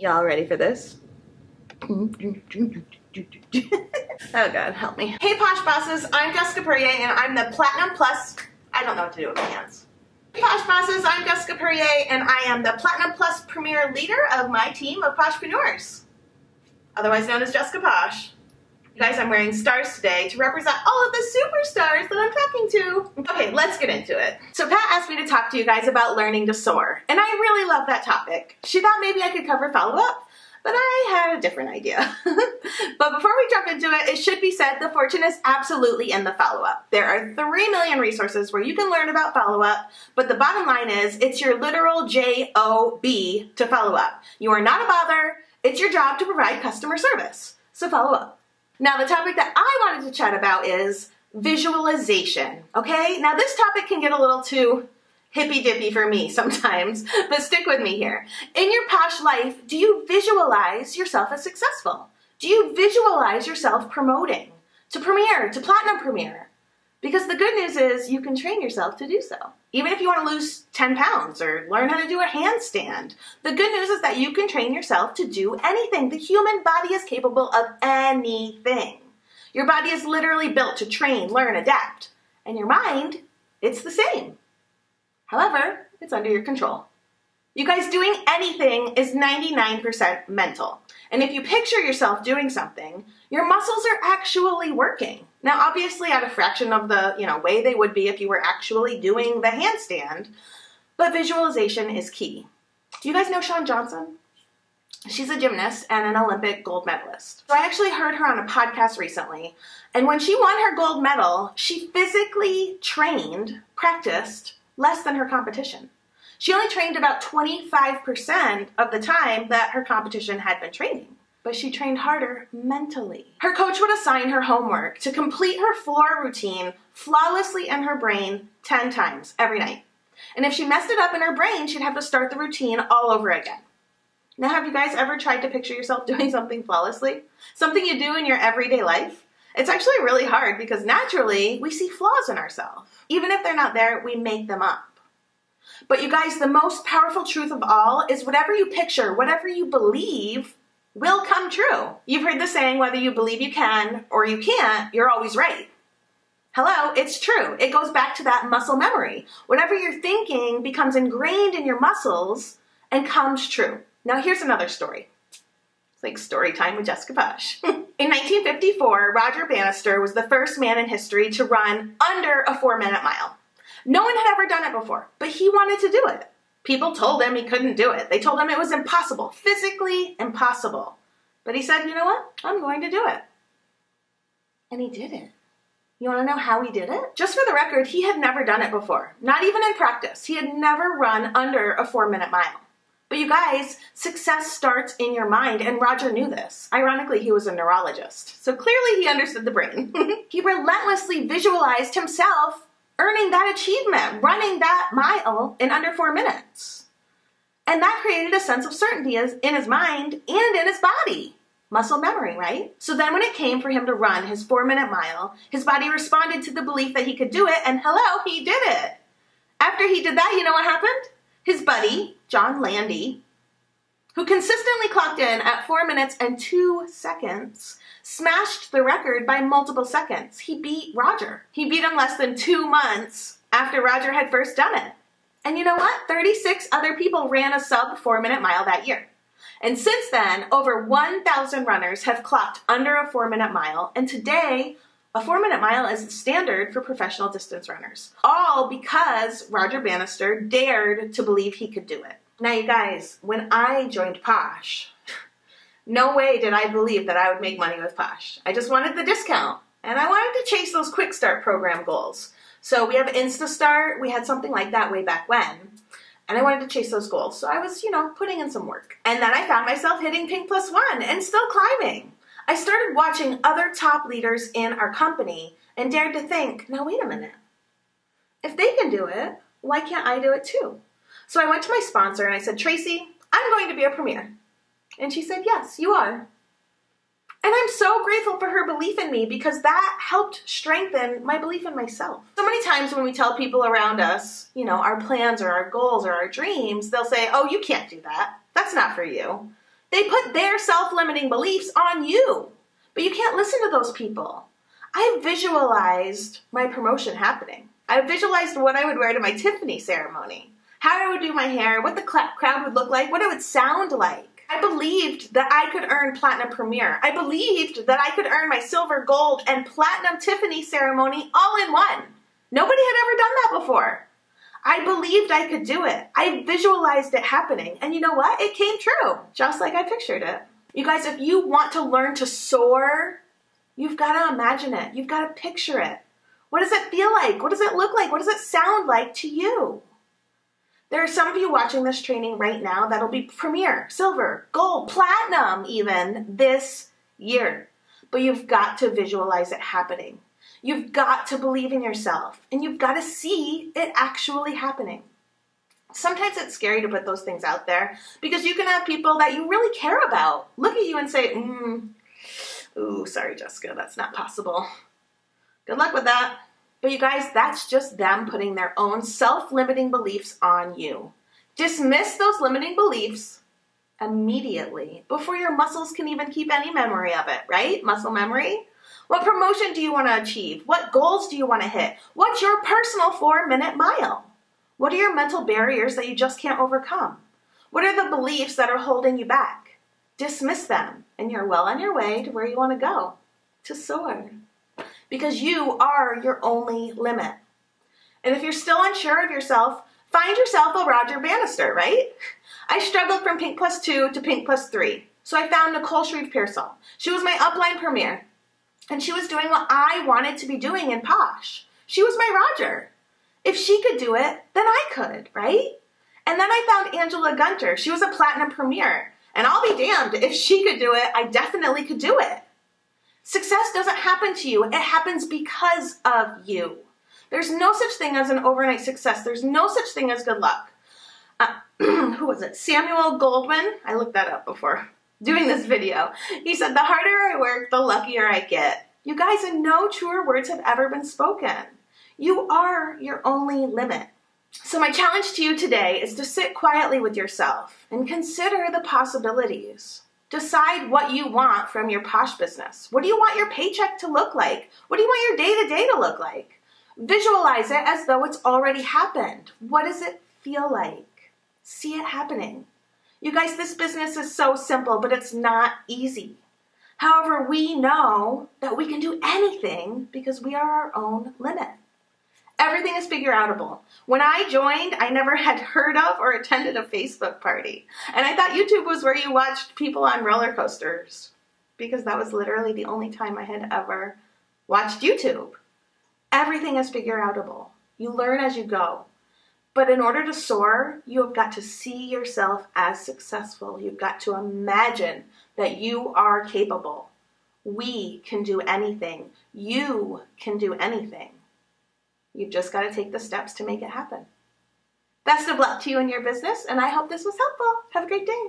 Y'all ready for this? oh God, help me. Hey Posh Bosses, I'm Jessica Perrier and I'm the Platinum Plus, I don't know what to do with my hands. Hey Posh Bosses, I'm Jessica Perrier and I am the Platinum Plus Premier Leader of my team of Poshpreneurs, otherwise known as Jessica Posh. Guys, I'm wearing stars today to represent all of the superstars that I'm talking to. Okay, let's get into it. So Pat asked me to talk to you guys about learning to soar, and I really love that topic. She thought maybe I could cover follow-up, but I had a different idea. but before we jump into it, it should be said the fortune is absolutely in the follow-up. There are 3 million resources where you can learn about follow-up, but the bottom line is it's your literal J-O-B to follow up. You are not a bother, it's your job to provide customer service. So follow up. Now, the topic that I wanted to chat about is visualization, okay? Now, this topic can get a little too hippy dippy for me sometimes, but stick with me here. In your posh life, do you visualize yourself as successful? Do you visualize yourself promoting to premiere, to Platinum Premier? Because the good news is you can train yourself to do so. Even if you want to lose 10 pounds or learn how to do a handstand, the good news is that you can train yourself to do anything. The human body is capable of anything. Your body is literally built to train, learn, adapt. And your mind, it's the same. However, it's under your control. You guys, doing anything is 99% mental. And if you picture yourself doing something, your muscles are actually working. Now, obviously at a fraction of the, you know, way they would be if you were actually doing the handstand, but visualization is key. Do you guys know Shawn Johnson? She's a gymnast and an Olympic gold medalist. So I actually heard her on a podcast recently, and when she won her gold medal, she physically trained, practiced less than her competition. She only trained about 25% of the time that her competition had been training but she trained harder mentally. Her coach would assign her homework to complete her floor routine flawlessly in her brain 10 times every night. And if she messed it up in her brain, she'd have to start the routine all over again. Now, have you guys ever tried to picture yourself doing something flawlessly? Something you do in your everyday life? It's actually really hard because naturally we see flaws in ourselves. Even if they're not there, we make them up. But you guys, the most powerful truth of all is whatever you picture, whatever you believe, will come true. You've heard the saying, whether you believe you can or you can't, you're always right. Hello, it's true. It goes back to that muscle memory. Whatever you're thinking becomes ingrained in your muscles and comes true. Now, here's another story. It's like story time with Jessica Posh. in 1954, Roger Bannister was the first man in history to run under a four minute mile. No one had ever done it before, but he wanted to do it. People told him he couldn't do it. They told him it was impossible, physically impossible. But he said, you know what? I'm going to do it. And he did it. You want to know how he did it? Just for the record, he had never done it before, not even in practice. He had never run under a four minute mile. But you guys, success starts in your mind, and Roger knew this. Ironically, he was a neurologist, so clearly he understood the brain. he relentlessly visualized himself earning that achievement, running that mile in under four minutes. And that created a sense of certainty in his mind and in his body. Muscle memory, right? So then when it came for him to run his four minute mile, his body responded to the belief that he could do it, and hello, he did it. After he did that, you know what happened? His buddy, John Landy, who consistently clocked in at four minutes and two seconds, smashed the record by multiple seconds. He beat Roger. He beat him less than two months after Roger had first done it. And you know what? 36 other people ran a sub four minute mile that year. And since then, over 1,000 runners have clocked under a four minute mile. And today, a four minute mile is the standard for professional distance runners. All because Roger Bannister dared to believe he could do it. Now, you guys, when I joined Posh, no way did I believe that I would make money with Posh. I just wanted the discount. And I wanted to chase those quick start program goals. So we have Insta Start. We had something like that way back when. And I wanted to chase those goals. So I was, you know, putting in some work. And then I found myself hitting Pink Plus One and still climbing. I started watching other top leaders in our company and dared to think, now wait a minute. If they can do it, why can't I do it too? So I went to my sponsor and I said, Tracy, I'm going to be a premier. And she said, Yes, you are. And I'm so grateful for her belief in me because that helped strengthen my belief in myself. So many times when we tell people around us, you know, our plans or our goals or our dreams, they'll say, Oh, you can't do that. That's not for you. They put their self limiting beliefs on you. But you can't listen to those people. I visualized my promotion happening. I visualized what I would wear to my Tiffany ceremony, how I would do my hair, what the crowd would look like, what it would sound like. I believed that I could earn Platinum premiere. I believed that I could earn my Silver, Gold, and Platinum Tiffany ceremony all in one. Nobody had ever done that before. I believed I could do it. I visualized it happening. And you know what? It came true, just like I pictured it. You guys, if you want to learn to soar, you've got to imagine it. You've got to picture it. What does it feel like? What does it look like? What does it sound like to you? There are some of you watching this training right now that'll be premier, silver, gold, platinum even this year. But you've got to visualize it happening. You've got to believe in yourself and you've got to see it actually happening. Sometimes it's scary to put those things out there because you can have people that you really care about look at you and say, mm, ooh, sorry, Jessica, that's not possible. Good luck with that. But you guys, that's just them putting their own self limiting beliefs on you. Dismiss those limiting beliefs immediately before your muscles can even keep any memory of it, right? Muscle memory. What promotion do you want to achieve? What goals do you want to hit? What's your personal four minute mile? What are your mental barriers that you just can't overcome? What are the beliefs that are holding you back? Dismiss them, and you're well on your way to where you want to go to soar. Because you are your only limit. And if you're still unsure of yourself, find yourself a Roger Bannister, right? I struggled from Pink Plus 2 to Pink Plus 3. So I found Nicole Shreve Pearsall. She was my upline premier. And she was doing what I wanted to be doing in Posh. She was my Roger. If she could do it, then I could, right? And then I found Angela Gunter. She was a platinum premier. And I'll be damned, if she could do it, I definitely could do it. Success doesn't happen to you, it happens because of you. There's no such thing as an overnight success, there's no such thing as good luck. Uh, who was it? Samuel Goldwyn. I looked that up before doing this video. He said, The harder I work, the luckier I get. You guys, and no truer words have ever been spoken. You are your only limit. So, my challenge to you today is to sit quietly with yourself and consider the possibilities. Decide what you want from your posh business. What do you want your paycheck to look like? What do you want your day to day to look like? Visualize it as though it's already happened. What does it feel like? See it happening. You guys, this business is so simple, but it's not easy. However, we know that we can do anything because we are our own limit. Everything is figure outable. When I joined, I never had heard of or attended a Facebook party. And I thought YouTube was where you watched people on roller coasters because that was literally the only time I had ever watched YouTube. Everything is figure outable. You learn as you go. But in order to soar, you have got to see yourself as successful. You've got to imagine that you are capable. We can do anything. You can do anything. You've just got to take the steps to make it happen. Best of luck to you in your business, and I hope this was helpful. Have a great day.